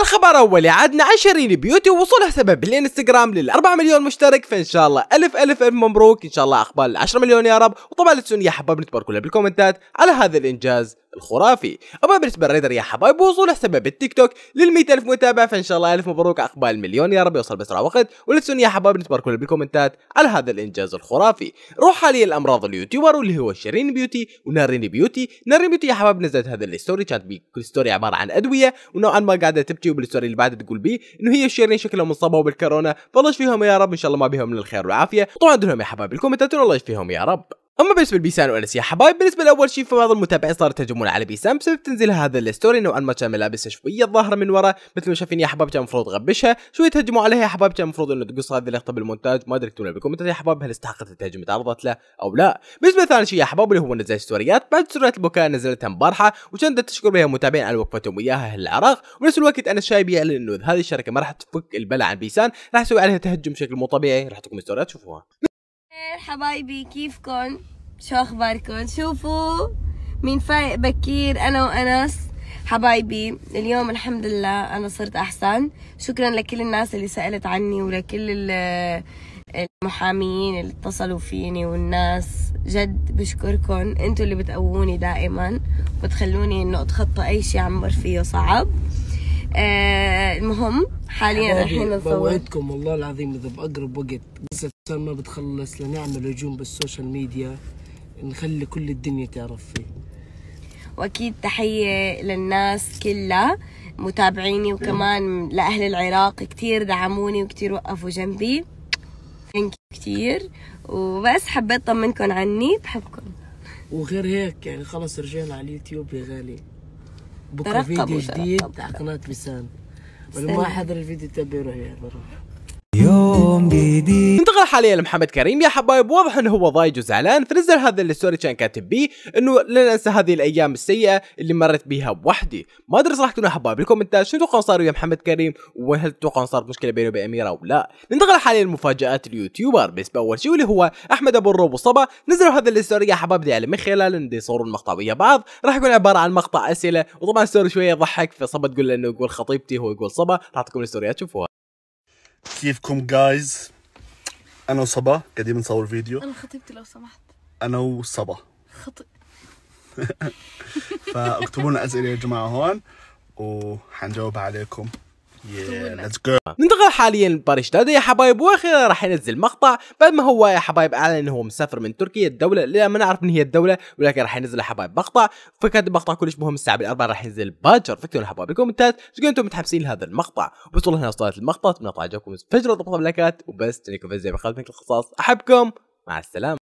الخبر الأول عدنا عن شيرين بيوتي ووصول حسابها بالانستغرام لل 4 مليون مشترك فإن شاء الله ألف ألف ألف مبروك إن شاء الله عقبال 10 مليون يا رب. وطبعا لا تنسون يا حباب تباركوا بالكومنتات على هذا الإنجاز. الخرافي. اما بالنسبة للريدر يا حبايب وصول حسابه بالتيك توك لل ألف متابع فإن شاء الله ألف مبروك عقبال المليون يا رب يوصل باسرع وقت. ولا تنسون يا حبايب تباركوا بالكومنتات على هذا الإنجاز الخرافي. نروح حاليا لأمراض ال YouTuber واللي هو شيرين بيوتي ونارين بيوتي. نارين بيوتي يا حبايب نزلت هذا ال story. كانت story عبارة عن أدوية ونوعا ما قاعدة تبكي وبال story اللي بعدها تقول بيه إنه هي شيرين شكلها مصابه بالكورونا فالله يشفيهم يا رب إن شاء الله ما بهم من الخير والعافية. وطبعا ادعولهم يا حبايب بالكومنتات الله يشفيهم يا رب. أما بالنسبة لبيسان وانس يا حبايب بالنسبة لأول شيء فبعض المتابعين صاروا يتهجمون على بيسان بسبب تنزيل هذا ال story نوعا ما كان ملابسها شوية الظاهرة من ورا مثل ما شايفين يا حبايب كان المفروض تغبشها. شوية تهجموا عليها يا حبايب كان المفروض إنه تقص هذه اللقطة بالمونتاج؟ ما أدري اكتبوا بالكومنتات يا حبايب هل استحقت التهجم؟ تعرضت له أو لا؟ بالنسبة لثاني شيء يا حبايب اللي هو نزل ستوريات. بعد ستوريات البكاء نزلتها امبارحه وكانت تشكر بها المتابعين على وقفتهم وياها العراق وبنفس الوقت أنس الشايب يعلن إنه هذه الشركة ما راح تفك البلاء عن بيسان راح تسوي عليها تهجم بشكل مو طبيعي. راح تكون ستوريات شوفوها. حبايبي كيفكم شو اخباركم شوفوا مين فايق بكير أنا وأنس. حبايبي اليوم الحمد لله أنا صرت أحسن. شكرا لكل الناس اللي سألت عني ولكل المحاميين اللي اتصلوا فيني والناس. جد بشكركم أنتوا اللي بتقووني دائما بتخلوني إنه أتخطى أي شيء عم مر فيه صعب. آه المهم حاليا الحين نصور. بوعدكم والله العظيم إذا بأقرب وقت بس ما بتخلص لنعمل هجوم بال social media نخلي كل الدنيا تعرف فيه. وأكيد تحية للناس كلها متابعيني وكمان لأهل العراق كثير دعموني وكثير وقفوا جنبي. thanks كثير وبس حبيت طمنكم عني بحبكم. وغير هيك يعني خلص رجعنا على اليوتيوب يا غالي. بكرة فيديو جديد على قناة بيسان ولما حضر الفيديو تابعوا يا بروح يوم جديد. ننتقل حاليا لمحمد كريم. يا حبايب واضح إنه هو ضايج وزعلان. فنزل هذا ال story كان كاتب بيه إنه لن انسى هذه الأيام السيئة اللي مرت بيها بوحدي ما أدري صراحة يا حبايب بالكومنتات شنو تتوقعون صار ويا محمد كريم؟ وهل تتوقعون صارت مشكلة بينه وبين أميرة أو لا؟ ننتقل حاليا لمفاجآت ال YouTuber بس باول شيء اللي هو أحمد أبو الروب وصبا. نزلوا هذا ال story يا حبايب دي من خلال انه يصورون مقطع ويا بعض. راح يكون عبارة عن مقطع أسئلة وطبعا story شوية يضحك فصبا تقول له إنه يقول خطيبتي هو يقول صبا. راح اعطيكم الستوريات شوفوها. كيفكم guys أنا وصبا قاعدين بنصور فيديو. أنا خطيبتي لو سمحت. أنا وصبا. خطي فاكتبوا لنا أسئلة يا جماعة هون وحنجاوب عليكم. let's go ننتقل حاليا لباريش دادا يا حبايب وأخيرا راح ينزل مقطع. بعد ما هو يا حبايب أعلن إنه هو مسافر من تركيا الدولة لا ما نعرف من هي الدولة ولكن راح ينزل يا حبايب مقطع. فكان المقطع كلش مهم. الساعة بالاربعه راح ينزل باكر فاكتبوا يا حبايب بالكومنتات إيش أنتم متحمسين لهذا المقطع. بس والله هنا وصلت المقطع. اتمنى عجبكم فجروا ضغطوا لايكات وبس. تنيكم في زي بخلفك القصص أحبكم. مع السلامة.